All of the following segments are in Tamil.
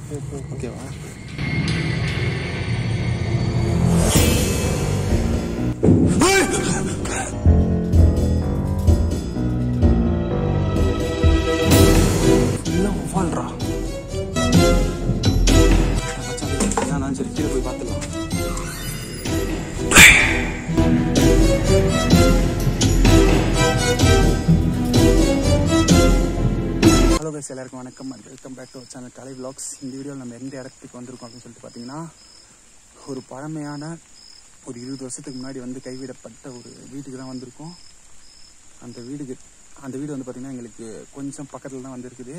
போ போ ஓகேவா ஃபுல்லாக கைஸ் எல்லாருக்கும் வணக்கம் and welcome back to channel Kalai vlogs. இந்த வீடியோவில் நம்ம எந்த இடத்துக்கு வந்திருக்கோம் அப்படின்னு சொல்லிட்டு பார்த்தீங்கன்னா ஒரு பழமையான ஒரு இருபது வருஷத்துக்கு முன்னாடி வந்து கைவிடப்பட்ட ஒரு வீட்டுக்கு தான் வந்திருக்கோம். அந்த வீடுக்கு அந்த வீடு வந்து பார்த்திங்கன்னா எங்களுக்கு கொஞ்சம் பக்கத்தில் தான் வந்திருக்குது.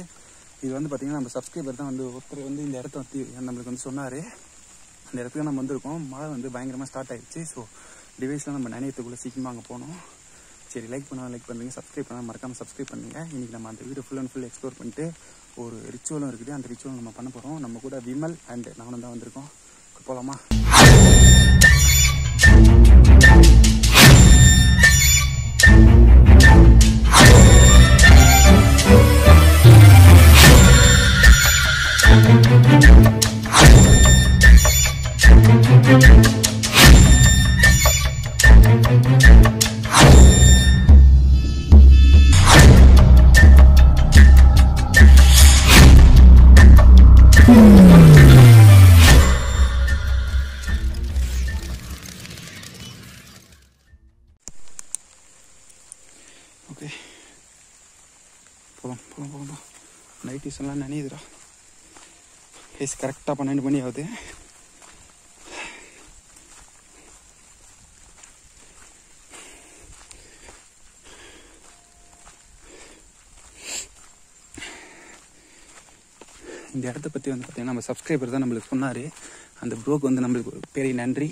இது வந்து பார்த்திங்கன்னா நம்ம சப்ஸ்கிரைபர் தான் வந்து ஒருத்தர் வந்து இந்த இடத்த வந்து நம்மளுக்கு வந்து சொன்னார். அந்த இடத்துக்கு நம்ம வந்திருக்கோம். மழை வந்து பயங்கரமாக ஸ்டார்ட் ஆகிடுச்சு ஸோ டிவைஸ்லாம் நம்ம நினையத்துக்குள்ளே சீக்கிரமாக அங்கே போனோம். சரி லைக் பண்ணால் லைக் பண்ணுங்கள் சப்ஸ்கிரைப் பண்ணால் மறக்காமல் சப்ஸ்கிரைப் பண்ணுங்கள் இன்றைக்கி நம்ம அந்த video full and full explore பண்ணிட்டு ஒரு ரிச்சுவலும் இருக்குது. அந்த ரிச்சுவல் நம்ம பண்ண போகிறோம் நம்ம கூட விமல் அண்ட் நானும் தான் வந்திருக்கோம். போகலாமா ஓகே நைட்டிஸ் எல்லாம் நினையுதுடா கரெக்டாக பன்னெண்டு மணி ஆகுது இந்த இடத்த பற்றி வந்து பார்த்தீங்கன்னா நம்ம சப்ஸ்கிரைபர் தான் நம்மளுக்கு சொன்னார். அந்த ப்ரோக்கு வந்து நம்மளுக்கு பெரிய நன்றி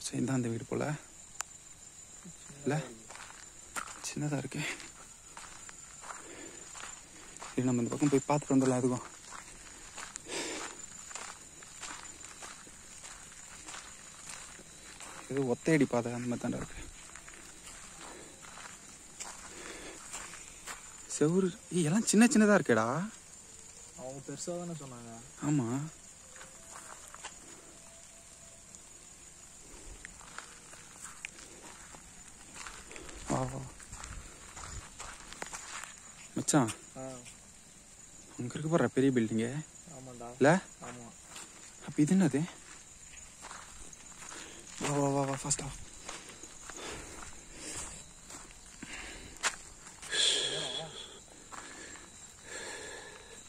ஸோ இதான் அந்த வீடு போல் இல்லை சின்னதாக இருக்கு சரி நம்ம இந்த பக்கம் போய் பார்த்துட்டு வந்துடலாம் எதுக்கும் ஏதோ ஒத்தையடி பாதை அந்த மாதிரி தாண்டா இருக்கு. செவுரு ஏய், எல்லாம் சின்ன சின்னதாக இருக்கேடா. அவங்க பெருசாக தானே சொன்னாங்க. ஆமாம் மச்சான். அங்கே இருக்க போகிற பெரிய பில்டிங்கு இல்லை? அப்போ இது என்னது? வா வா வா வா ஃபாஸ்டா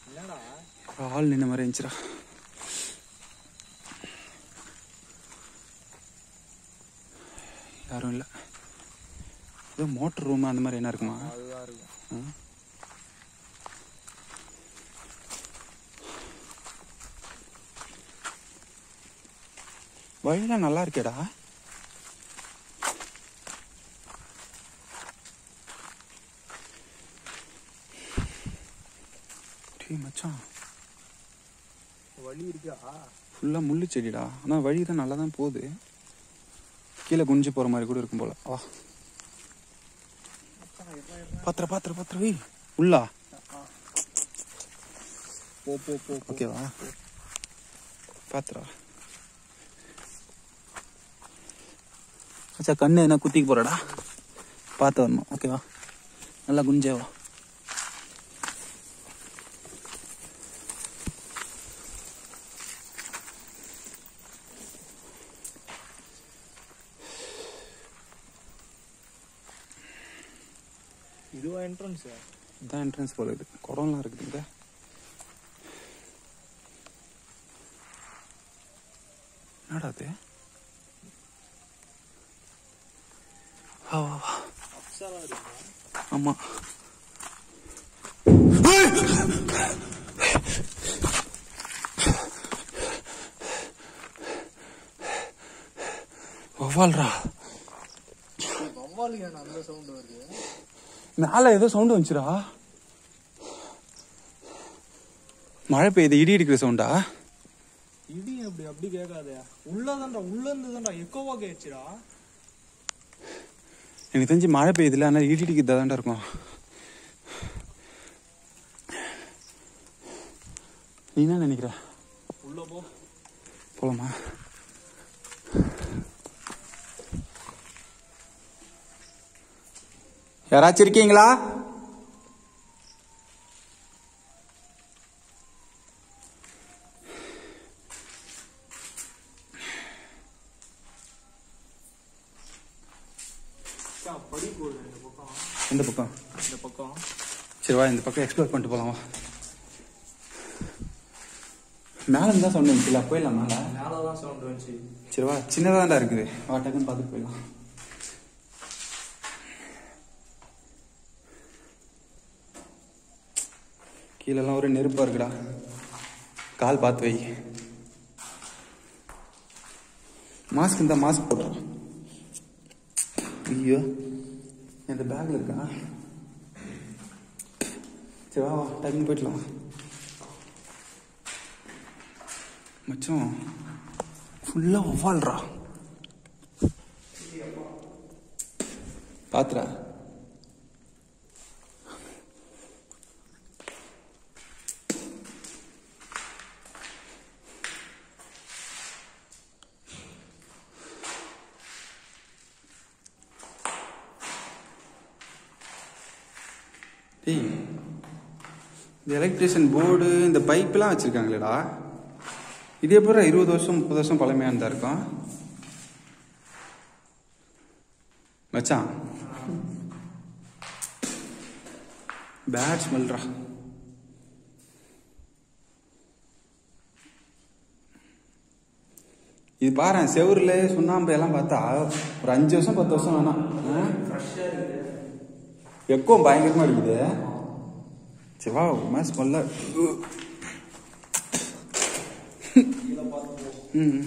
என்னடா? ஆள் நின்ன மாதிரி இருந்துச்சுடா. யாரும் இல்லை. ஏதோ மோட்டர் ரூம் அந்த மாதிரி என்ன இருக்குமா? அதுதான் இருக்கும். வழியெல்லாம் நல்லா இருக்கேடா. மச்சான். வழி இருக்கா? ஃபுல்லாக முள்ளு செடிடா. ஆனால் வழி தான் நல்லா தான் போகுது. கீழே குனிஞ்சு போகிற மாதிரி கூட இருக்கும் போல. வா. பாத்திர பாத்திர பாத்திர வை உள்ளா. போ போ போ. ஓகேவா பாத்திரா அச்சா கண்ணு என்ன குத்திக்கு போறடா. பார்த்து வரணும். ஓகேவா நல்லா குஞ்சேவா இதுவா என்ட்ரன்ஸ் இதான் என்ட்ரன்ஸ் போல இது குடம்லாம் இருக்குது இங்க என்னடா அது வா வா வா அப்சரா இருக்கா ஆமா வவ்வால்ரா அந்த வருது மேல ஏதோ சவுண்ட் வந்துச்சுடா. மழை பெய்யுது இடி இடிக்கிற சவுண்டா? இடி அப்படி அப்படி கேட்காதே உள்ளதான்டா உள்ள இருந்து தான்டா எக்கோவா கேச்சுடா எனக்கு தெரிஞ்சு மழை பெய்யுதுல அதனால இடி இடிக்கிறதா தான்டா இருக்கும். நீ என்ன நினைக்கிற? உள்ள போ. போலாமா? யாராச்சும் இருக்கீங்களா சா, படி போடு இந்த பக்கம் எந்த பக்கம் இந்த பக்கம். சரி வா இந்த பக்கம் எக்ஸ்ப்ளோர் பண்ணிட்டு போலாம் வா. மேலே தான் சவுண்ட் வந்துச்சு போயிடலாம் மேலே. தான் சவுண்ட் வந்துச்சு சரி வா சின்னதாண்டா இருக்குது. வா டக்குன்னு பார்த்துட்டு போயிடலாம். கீழெல்லாம் ஒரு நெருப்பாக இருக்குடா. கால் பார்த்து வை. மாஸ்க் இந்த மாஸ்க் போடுறோம் ஐயோ. இந்த பேக்ல இருக்கா? சரி வா வா டக்குன்னு போயிடலாம் மச்சம் ஃபுல்லாக ஒவ்வாள்ரா பாத்துரா டேய் இந்த எலக்ட்ரிஷியன் போர்டு இந்த பைப்லாம் வச்சுருக்காங்களேடா. இதே போகிற இருபது வருஷம் முப்பது வருஷம் பழமையானதா இருக்கும். மச்சான். பேட் ஸ்மெல்ரா இது பாரு செவுருல சுண்ணாம்பு எல்லாம் பார்த்தா ஒரு அஞ்சு வருஷம் பத்து வருஷம் வேணாம். எக்கோ பயங்கரமா அடிக்குது. சிவா ஒரு ஸ்மெல்ல ம்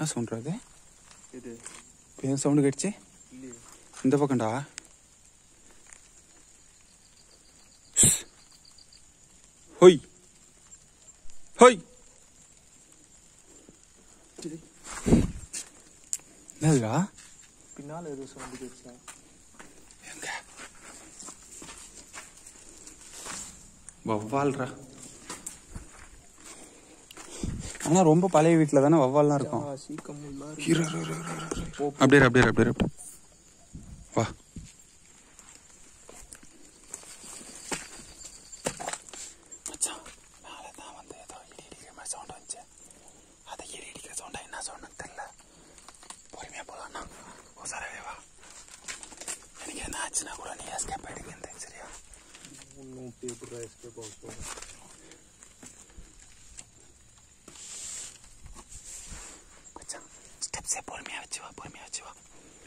என்ன சவுண்ட் இது? ஏன் சவுண்டு கேட்டுச்சு? இந்த பக்கம்டா. ஹொய். ஹொய். என்னதுடா? பின்னால ஏதோ சவுண்ட் எங்க? வவ்வால்ரா ஆனா ரொம்ப பழைய வீட்டில் தானே வவ்வால்லாம் இருக்கும். அப்படியே அப்படியே அப்படியே வா மச்சான், மேலதான் வந்து ஏதோ இடி இடிக்கிற மாதிரி sound வந்துச்சு. அது இடி இடிக்கிற sound ஆ என்ன sound ன்னு தெரியல. பொறுமையா போலாம்ண்ணா. உசாராவே வா. எனக்கு என்ன ஆச்சுன்னா கூட நீ escape ஆயிடுங்க இந்த, சரியா? ஒன்றும் எப்படி எஸ்கேப் ஆக போகும் மச்சான், steps ஏ பொறுமையா வச்சு வா, பொறுமையா வச்சு வா. மச்சான்,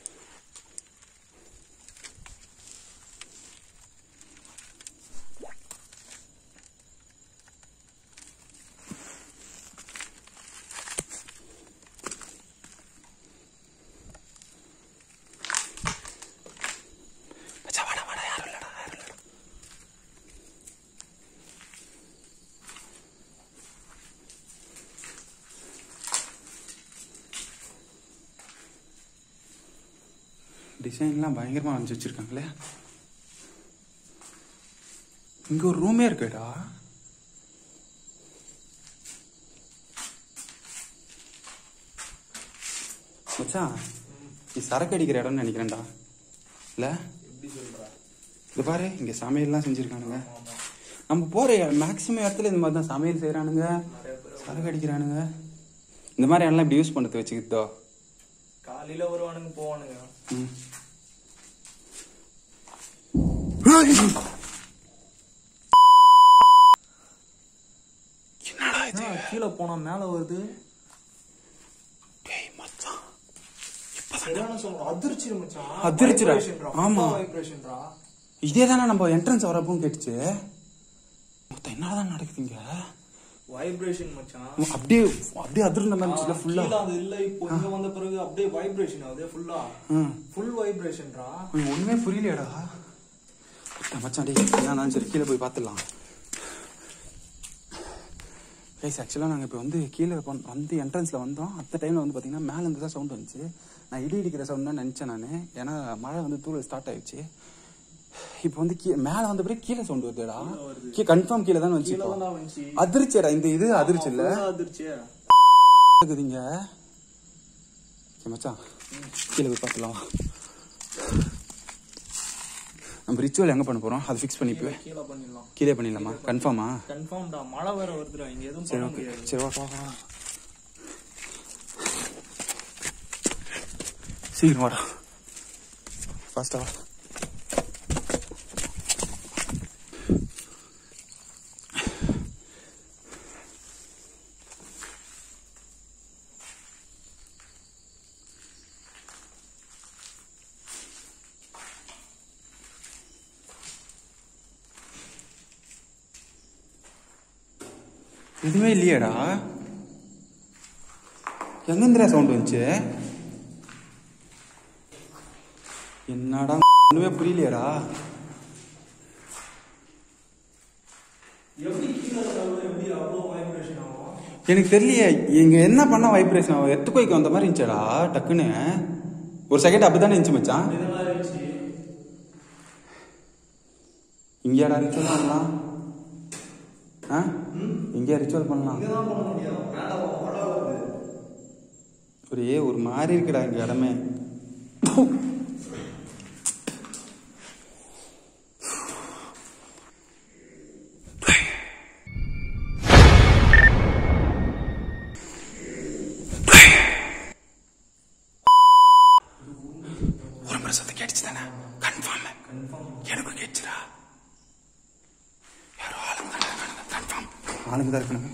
டிசைன்லாம் பயங்கரமா வரைஞ்சி வச்சிருக்காங்களே. இங்க ஒரு ரூமே இருக்குடா. மச்சான் நீ சரக்கு அடிக்கிற இடம்னு நினைக்கிறேன்டா. இல்ல? இது பாரு இங்க சமையல்லாம் செஞ்சிருக்கானுங்க. நம்ம போற மேக்சிமம் இடத்துல இந்த மாதிரி தான் சமையல் செய்யறானுங்க சரக்கு அடிக்கிறானுங்க. இந்த மாதிரி இடம்லாம் இப்படி யூஸ் பண்ணது வச்சுக்கிட்டோ காலையில வருவானுங்க போவானுங்க. ம். என்னடா இது ஆ, கீழே போனா மேல வருது. இதே தானே நம்ம என்ட்ரன்ஸ் வரப்பவும் கேட்டுச்சு. மொத்தம் என்னதான் நடக்குதுங்க? வைப்ரேஷன் மச்சான். அப்படியே அப்படியே அதிர்ந்த மாதிரி இருந்துச்சுல ஃபுல்லா அது இல்ல. இப்போ இங்க வந்த பிறகு அப்படியே வைப்ரேஷன் ஆகுது ஃபுல்லா ஃபுல் வைப்ரேஷன்டா ஒண்ணுமே புரியலையாடா. மச்சான் டேய் நான் சரி கீழே போய் பார்த்துடலாம். கைஸ் ஆக்சுவலாக நாங்கள் இப்போ வந்து கீழே வந்து என்ட்ரன்ஸில் வந்தோம். அந்த டைமில் வந்து பார்த்தீங்கன்னா மேலே இருந்து தான் சவுண்ட் வந்துச்சு. நான் இடி இடிக்கிற சவுண்ட் தான் நினச்சேன் நான். ஏன்னா மழை வந்து தூள் ஸ்டார்ட் ஆயிடுச்சு. இப்போ வந்து கீழே மேலே வந்த பிறகு கீழே சவுண்ட் வருதுடா. கீழே கன்ஃபார்ம் கீழே தான் வந்துச்சு அதிர்ச்சிடா இந்த இது அதிர்ச்சி இல்ல. இருக்குதுங்க. மச்சான். கீழே போய் பார்க்கலாம். நம்ம ரிச்சுவல் எங்க பண்ண போறோம்? அது ஃபிக்ஸ் பண்ணிப்பேன் கீழ பண்ணிடலாம். கீழே பண்ணிடலாமா? கன்ஃபார்மா கன்ஃபார்ம்டா மழை வேற வருதுடா. இங்க எதுவும் சரி ஓகே சரி வா வா வா. சீக்கிரம் வாடா. ஃபாஸ்டா வா. எதுவுமே இல்லையாடா. எங்கேந்திரா சவுண்ட் வந்துச்சு? என்னடா ஒண்ணுமே புரியலையாடா. எனக்கு தெரியலையே இங்க என்ன பண்ண வைப்ரேஷன் ஆகும்? எர்த்துக்கோய்க்கு வந்த மாதிரி இருந்துச்சடா டக்குன்னு. ஒரு செகண்ட் அப்படிதானே இருந்துச்சு மச்சான். இருந்துச்சு. இங்கேடா பண்ணலாம் ஆ? இங்கே ரிச்சுவல் பண்ணலாம். ஒரே ஒரு மாதிரி இருக்குடா இங்க இடமே. தான் இருக்கணுங்க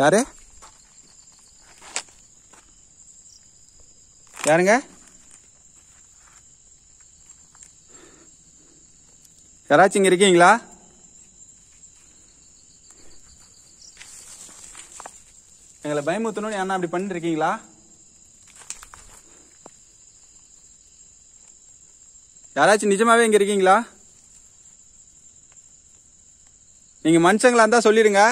யாரு? யாருங்க? யாராச்சும் இங்க இருக்கீங்களா? எங்களை பயமுத்தணும்னு அண்ணா அப்படி பண்ணிட்டு இருக்கீங்களா? யாராச்சும் நிஜமாவே இங்க இருக்கீங்களா? நீங்க மனுஷங்களா இருந்தா சொல்லிடுங்க.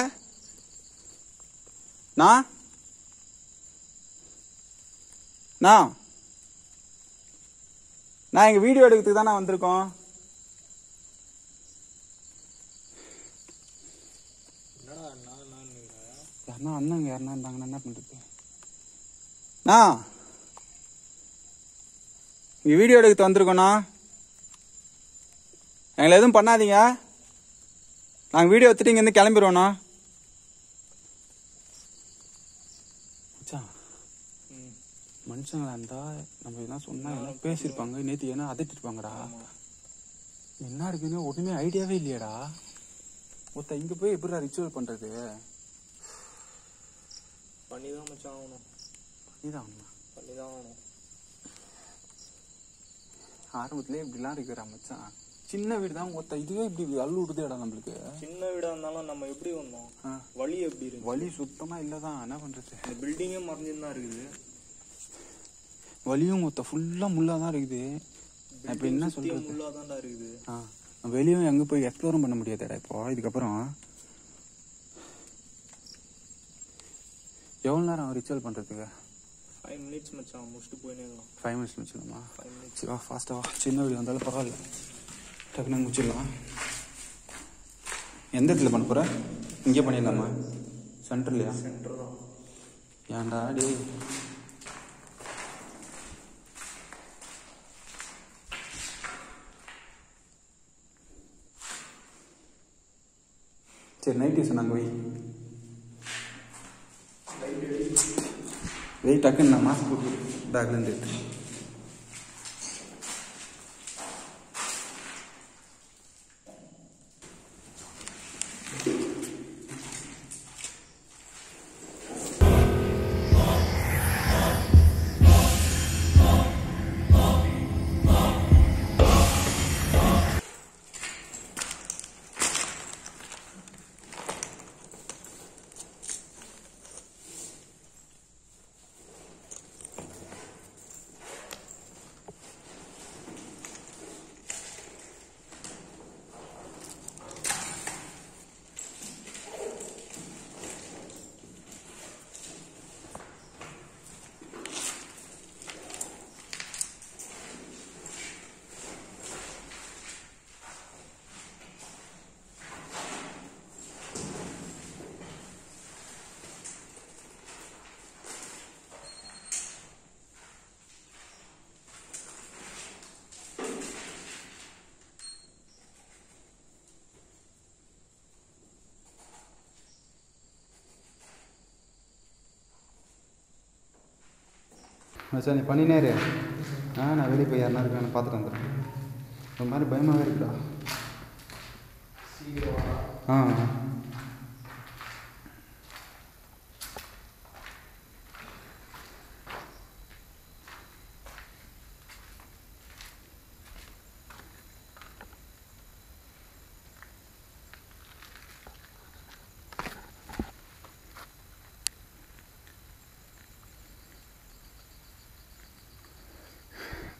நான் நான் நான் எங்க வீடியோ எடுக்கிறதுக்கு தானே வந்திருக்கோம். யாருன்னா அண்ணாங்க யாருன்னா இருந்தாங்கன்னா என்ன பண்றது? நான் இங்க வீடியோ எடுக்க வந்திருக்கோண்ணா எங்களை எதுவும் பண்ணாதீங்க. நாங்கள் வீடியோ எடுத்துட்டு இங்கேருந்து கிளம்பிடுவோண்ணா மனுஷங்களா இருந்தா நம்ம எதனா சொன்னா என்ன பேசியிருப்பாங்க? நேற்று ஏன்னா அதட்டிருப்பாங்கடா. என்ன இருக்குன்னு ஒண்ணுமே ஐடியாவே இல்லையாடா. ஒருத்த இங்க போய் எப்படிடா ரிச்சுவல் பண்றது? பண்ணி தான் மச்சான் ஆகணும். பண்ணி தான் ஆகணும். ஆரம்பத்திலே இப்படிலாம் இருக்கிறா மச்சான். சின்ன வீடு தான் ஒருத்த இதுவே இப்படி அள்ளு விடுதேடா நம்மளுக்கு. சின்ன வீடா இருந்தாலும் நம்ம எப்படி வந்தோம். வழி எப்படி இருக்கு? வலி சுத்தமா இல்லதான். என்ன பண்றது? இந்த பில்டிங்கே மறைஞ்சுன்னு தான் இருக்குது. வலியும் ஒருத்த ஃபுல்லா முள்ளா தான் இருக்குது இப்ப என்ன சொல்றது? உள்ளாதான்டா இருக்குது. ஆ. வெளியும் எங்க போய் எக்ஸ்ப்ளோரும் பண்ண முடியாதுடா இப்போ. இதுக்கப்புறம் எவ்வளவு நேரம் ரிச்சுவல் பண்றதுக்கு? ஃபைவ் மினிட்ஸ் மச்சான். முடிச்சுட்டு போயினே ஃபைவ் மினிட்ஸ் முடிச்சிடலாமா? ஃபைவ் மினிட்ஸ் வா ஃபாஸ்ட்டாக வா. சின்ன வீடு வந்தாலும் பரவாயில்ல. டக்குனு முடிச்சிடலாம் எந்த இடத்துல பண்ண போற இங்கே பண்ணிடலாமா சென்டர்லையா சென்டர் தான் ஏன்டா டேய் சரி நைட்டு சொன்னாங்க வை வெய் டக்குன்னு நான் மாஸ்க் போட்டு பேக்லேருந்து எடுத்து மச்சான் நீ பண்ணினே இரு ஆ நான் வெளியே போய் யாருனா இருக்கான்னு பார்த்துட்டு வந்துடுறேன். ஒரு மாதிரி பயமாகவே இருக்குடா. ஆ.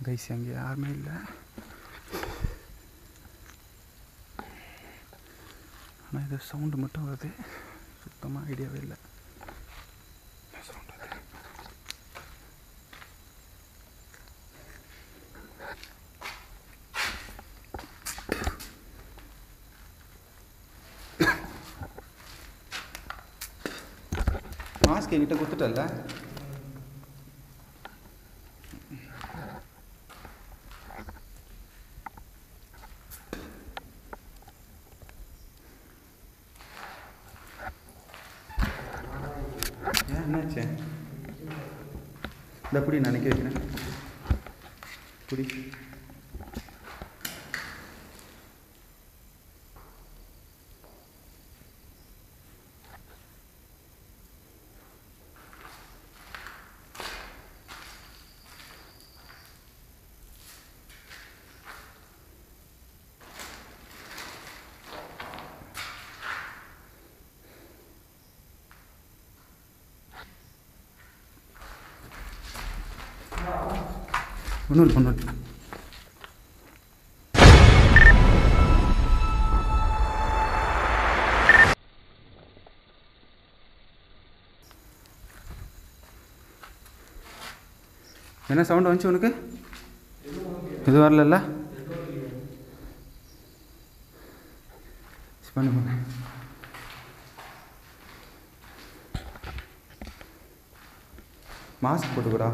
கைஸ் அங்கே யாருமே இல்லை ஆனால் இது சவுண்டு மட்டும் வருது. சுத்தமாக ஐடியாவே இல்லை. மாஸ்க் என்கிட்ட கொடுத்துட்டல ஏன் என்னாச்சு அப்படி நினைக்க வைக்கிறேன் புடி ஒன்றும் இல்லை என்ன சவுண்ட் வந்துச்சு உனக்கு? இது வரல பண்ணு பண்ணு. மாஸ்க் போட்டுக்கூடா.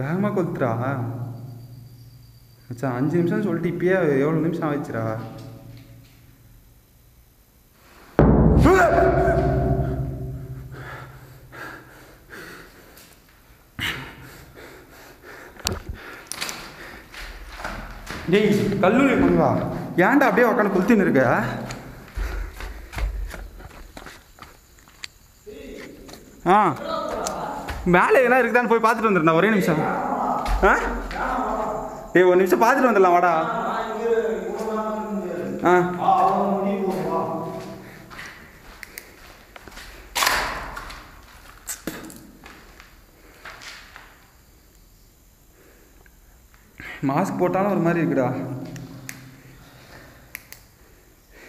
வேகமாக கொத்துறா. மச்சான் அஞ்சு நிமிஷம் சொல்லிட்டு இப்பயே எவ்வளோ நிமிஷம் ஆயிடுச்சுடா. டேய் கல்லூரி பண்ணுவா ஏன்டா அப்படியே உட்காந்து கொளுத்தின்னு இருக்க? ஆ. மேலே எதனா இருக்குதான்னு போய் பார்த்துட்டு வந்துடுறேன் ஒரே நிமிஷம். ஆ? ஏ ஒரு நிமிஷம் பார்த்துட்டு வந்துடலாம் வாடா. ஆ. மாஸ்க் போட்டாலும் ஒரு மாதிரி இருக்குடா.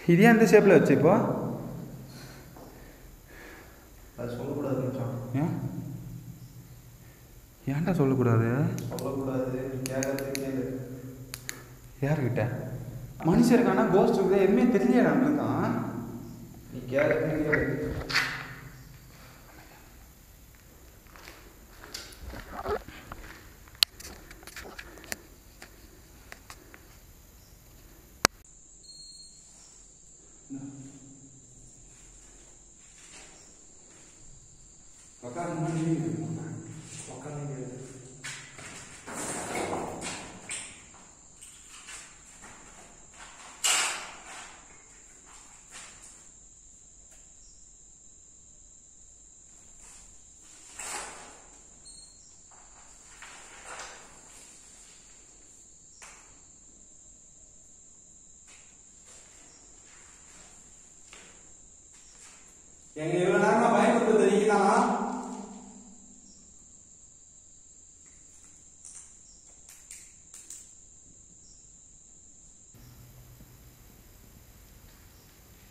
இது ஏன் இந்த ஷேப்பில் வச்சு இப்போ அது சொல்லக்கூடாது மச்சான் ஏன் ஏன்டா சொல்லக்கூடாது? சொல்லக்கூடாது யாருக்கிட்ட மனுஷன் இருக்கானா? கோஸ்ட் இருக்குதா? எதுவுமே தெரியலையா நம்மளுக்கும் நீ கேட்கறது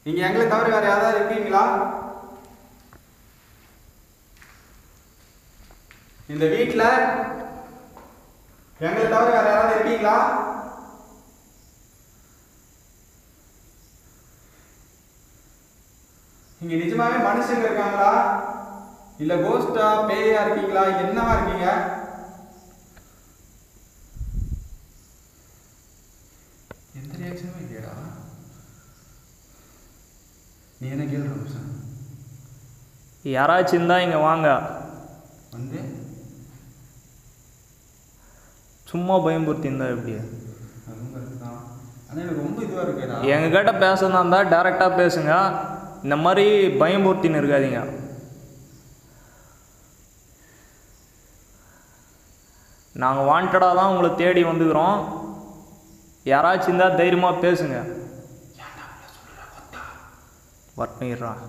நீங்க எங்களை தவிர வேற யாராவது இருக்கீங்களா? இந்த வீட்டில் எங்களை தவிர வேற யாராவது இருக்கீங்களா? இங்க நிஜமாவே மனுஷங்க இருக்காங்களா? இல்ல கோஸ்டா பேயா இருக்கீங்களா? என்னவா இருக்கீங்க எந்த ரியாக்ஷனுமே இல்லையடா நீ என்ன கேள்வி ரம்சன் யாராச்சும் இருந்தால் இங்கே வாங்க. வந்து? சும்மா பயம்புறுத்தி இருந்தா எப்படி? ஆனால் எனக்கு ரொம்ப இதுவாக இருக்குடா. எங்ககிட்ட இருந்தால் டேரெக்டாக பேசுங்க. இந்த மாதிரி பயம்புறுத்தின்னு இருக்காதீங்க. நாங்கள் வாண்டடாக தான் உங்களை தேடி வந்துக்கிறோம். யாராச்சும் இருந்தால் தைரியமாக வர்ணிடுறான்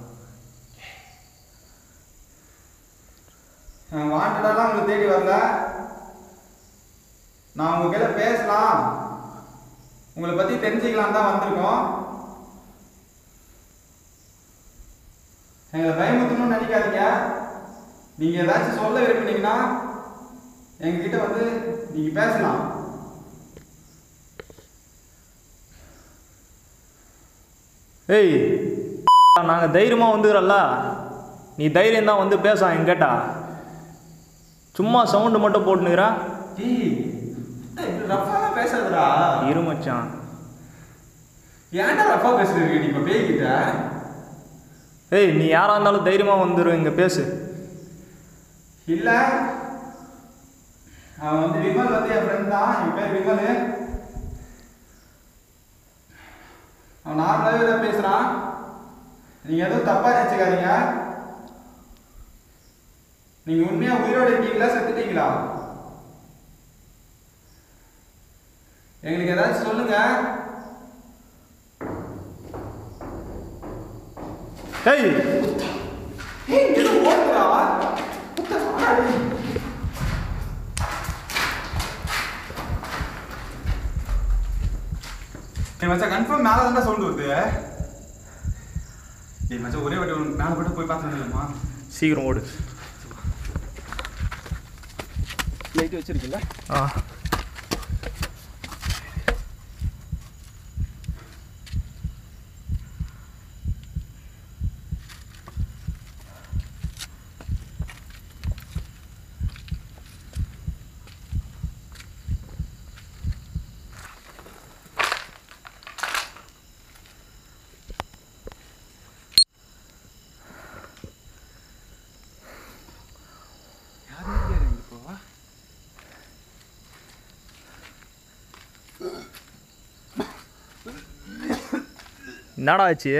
வாண்டடாலாம் உங்களை தேடி வரல நான் உங்ககிட்ட பேசலாம். உங்களை பற்றி தெரிஞ்சுக்கலாம் தான் வந்திருக்கோம். எங்களை பயமுத்தணும்னு நினைக்காதீங்க. நீங்கள் ஏதாச்சும் சொல்ல விரும்புனீங்கன்னா எங்ககிட்ட வந்து நீங்கள் பேசலாம். ஏய் நாங்கள் தைரியமாக வந்துக்கிறோம்ல? நீ தைரியம் தான் வந்து பேச என்கிட்ட. சும்மா சவுண்டு மட்டும் போட்டுனுக்கிறா. பேசாதடா. இரு மச்சான். ஏன்டா ரஃபா பேசுறீங்க நீ இப்போ பேய்கிட்ட ஏய் நீ யாராக இருந்தாலும் தைரியமாக வந்துரு இங்கே பேசு. இல்ல. அவன் வந்து விமல் வந்து என் ஃப்ரெண்ட் தான். என் பேர் விமல். அவன் நார்மலாகவே தான் பேசுறான். நீங்க எதுவும் தப்பா நினைச்சுக்காதீங்க. நீங்க உண்மையா உயிரோட இருக்கீங்களா செத்துட்டீங்களா? எங்களுக்கு ஏதாச்சும் சொல்லுங்க. ஏய் ஏய், எது ஓடுறா? புத்த சாணாடி. ஏய் மச்சான் கன்ஃபார்ம் மேல தான் சவுண்ட் வருது. ஏய் மச்சான் ஒரே வாட்டி மேல மட்டும் போய் பார்த்து வந்துடலாமா சீக்கிரம் ஓடு. லைட் வச்சிருக்கீங்களா ஆ. என்னடா ஆச்சு?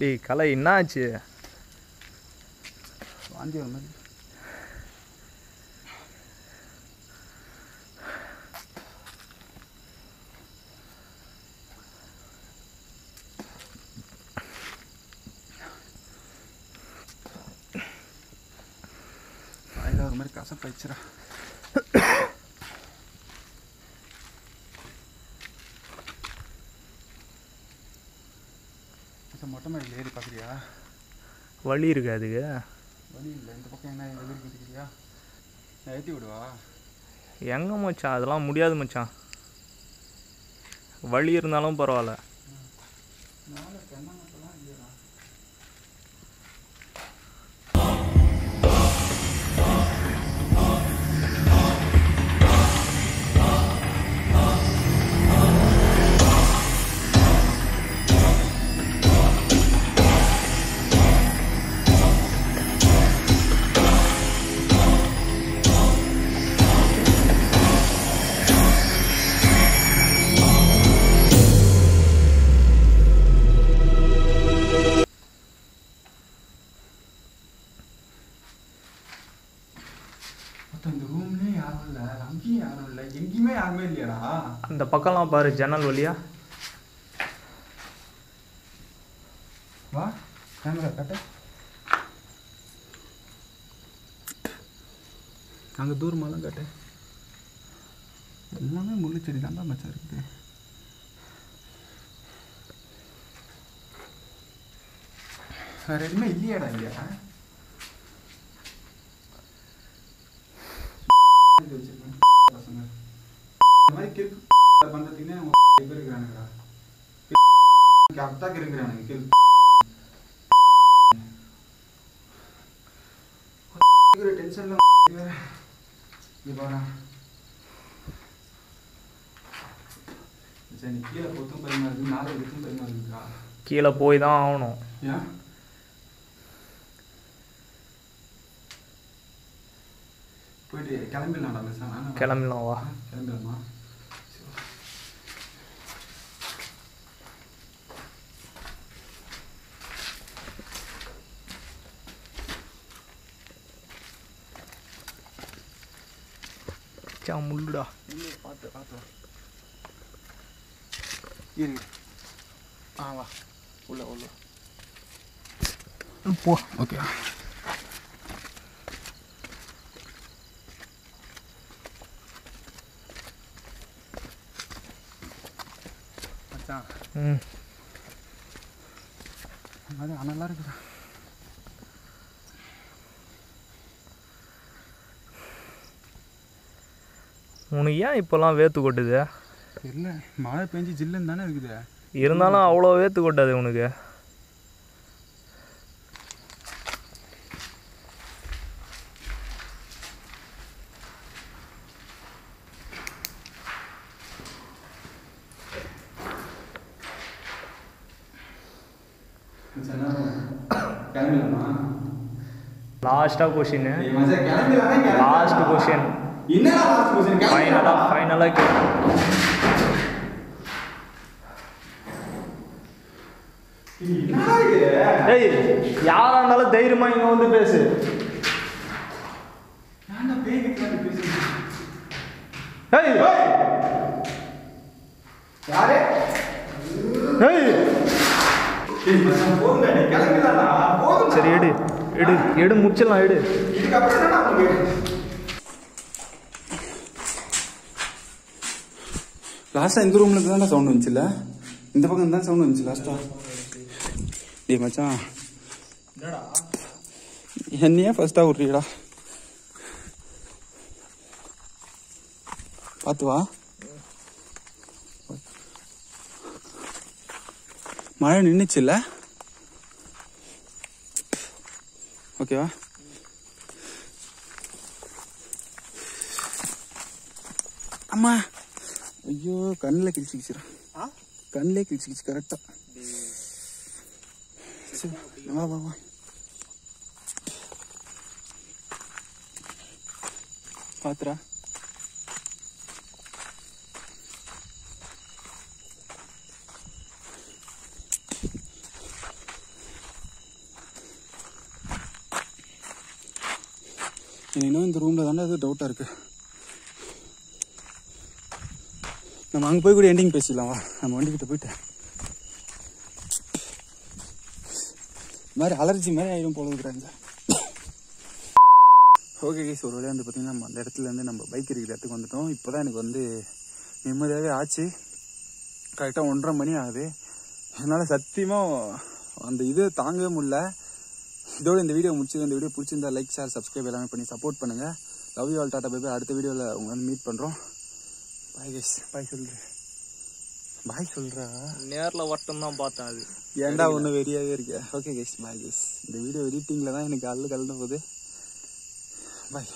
டேய் கலை என்ன ஆச்சு? வாந்தி வர மாதிரி. வாயில மாதிரி கசப்பாயிடுச்சுடா மச்சான், மொட்டை மாடியில் ஏறி பார்க்குறியா வலி இருக்கு அதுக்கு? வழி இல்லை. இந்த பக்கம் என்ன எதிர்க்கு குதிக்கிறியா நான் ஏற்றி விடுவா? எங்கே மச்சான்? அதெல்லாம் முடியாது மச்சான். வலி இருந்தாலும் பரவாயில்ல. இந்த ரூம்லேயே யாரும் இல்லை. அங்கேயும் யாரும் இல்லை. எங்கேயுமே யாருமே இல்லையாடா. அந்த பக்கம்லாம் பாரு ஜன்னல் வழியா. வா கேமரா கட்ட. அங்கே தூரமாலாம் கட்டு. எல்லாமே முள்ளு செடி தான் மச்சான் இருக்குது. வேற எதுவுமே இல்லையாடா இல்லையா பசங்க. இந்த மாதிரி கிறுக்கு பண்றதுக்குன்னே அவங்க பேர் இருக்கிறானுங்கடா. அத்தாக்கு இருக்கிறானுங்க கிறுக்கு. டென்ஷன்ல இங்க பாரு சரி நீ கீழே பொத்தும் பயமா இருக்கு மேலே இருக்கும் பயமா இருக்குக்கா கீழே போய் தான் ஆகணும். ஏன்? போயிட்டு கிளம்பிடலாம்டா மிஸ் ஆனால் கிளம்பலாம் வா கிளம்பிடலாமா சா முள்ளுடா பார்த்து பார்த்து இரு ஆ வா உள்ள உள்ள போ ஓகே மச்சான் ம். அது அனலா இருக்குதா? உனக்கு ஏன் இப்போல்லாம் வேத்து கொட்டுது? தெரியல. மழை பெஞ்சு ஜில்லுன்னு தானே இருக்குது. இருந்தாலும் அவ்வளோ வேத்து கொட்டாது உனக்கு. லாஸ்ட்டாக கொஷின்? லாஸ்ட் கொஷின் ஃபைனலாக ஃபைனலாக இது? ஏய் யாரா இருந்தாலும் தைரியமா இங்க வந்து பேசு ஏன்டா பேய் கிட்ட பேசுறீங்க ஏய் யாரு ஏய் ஏய் மச்சான், போதும்டா, நீ கிளம்பிடலாம்டா. போதும்டா. சரி எடு எடு முடிச்சிடலாம் எடு. லாஸ்ட்டாக இந்த ரூமில் தான் சவுண்ட் வந்துச்சுல்ல? இந்த பக்கம் தான் சவுண்ட் வந்துச்சு லாஸ்ட்டாக டே மச்சான். என்னையே ஃபர்ஸ்ட்டாக விட்றீடா பார்த்து வா. மழை நின்றுச்சுல்ல ஓகேவா? அம்மா. ஐயோ கண்ணில் கிழிச்சிக்கிச்சுரா ஆ? கண்ணிலே கிழிச்சிக்கிச்சு கரெக்டாக சரி வா வா வா. பாத்துரா எனக்கு இன்னும் இந்த ரூம்ல தானே அது டவுட்டாக இருக்கு. நம்ம அங்கே போய் கூட எண்டிங் பேசிடலாம் வா. நம்ம வண்டிக்கிட்ட போயிட்டு. இது மாதிரி அலர்ஜி மாதிரி ஆயிடும் போல இருக்கிறாங்க ஓகே கேஸ் ஒரு வழியாக வந்து பார்த்திங்கன்னா நம்ம அந்த இடத்துலேருந்து நம்ம பைக் இருக்கிற இடத்துக்கு வந்துட்டோம். இப்போ தான் எனக்கு வந்து நிம்மதியாகவே ஆச்சு. கரெக்டாக ஒன்றரை மணி ஆகுது. அதனால் சத்தியமாக அந்த இது தாங்கவே முடியல. இதோட இந்த வீடியோ முடிச்சது இந்த வீடியோ பிடிச்சிருந்தா லைக் ஷேர் சப்ஸ்கிரைப் எல்லாமே பண்ணி சப்போர்ட் பண்ணுங்கள் love you all tata baby அடுத்த வீடியோவில் உங்களை மீட் பண்ணுறோம் பாய் கைஸ் பாய் சொல்கிறேன் பாய் சொல்கிறா நேரில் வட்டம்தான் பார்த்தேன் அது. ஏன்டா ஒன்று வெறியாகவே இருக்கேன் ஓகே கைஸ் பாய் கைஸ் இந்த வீடியோ எடிட்டிங்கில் தான் எனக்கு அல்லு கலந்து போகுது. பாய்